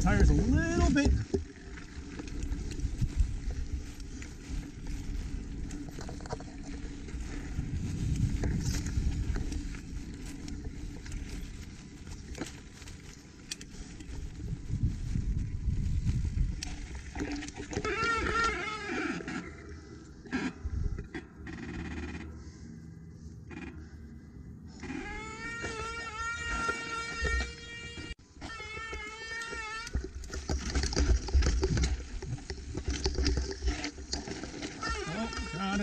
Tire's a little bit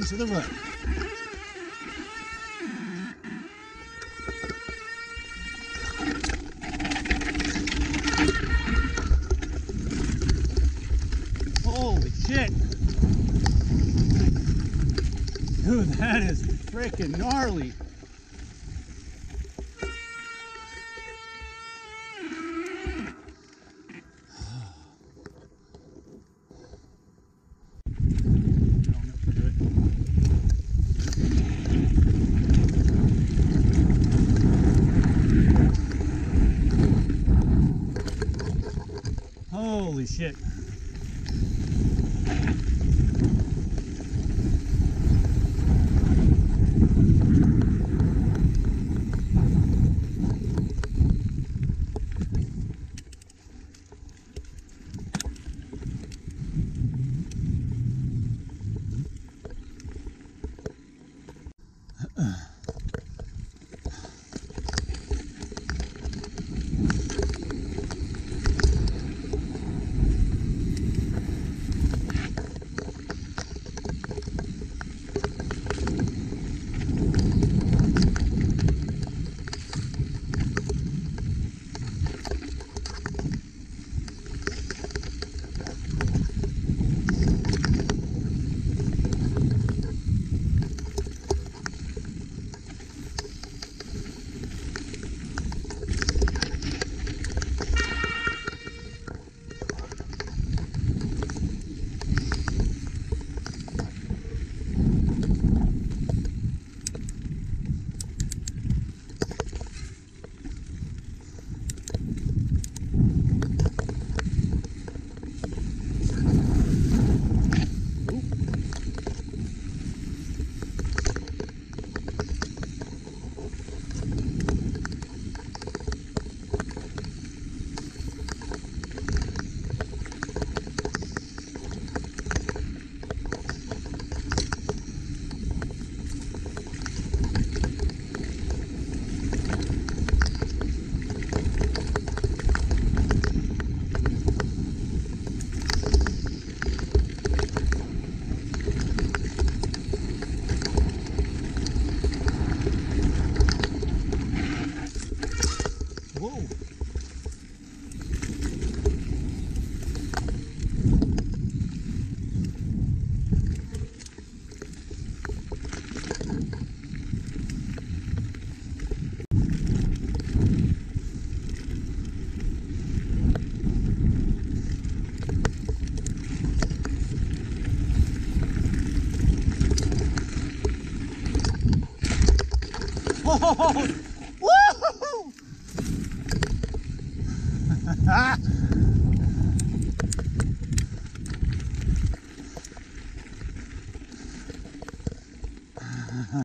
into the rut. Holy shit. Dude, that is freaking gnarly. Holy shit. Uh. woo!